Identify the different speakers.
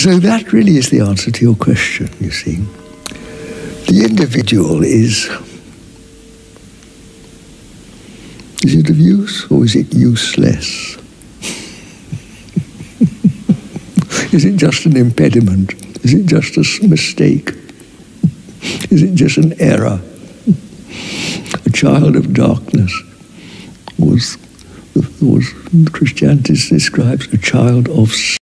Speaker 1: So that really is the answer to your question, you see. The individual is. Is it of use or is it useless? is it just an impediment? Is it just a mistake? Is it just an error? A child of darkness was, was Christianity describes a child of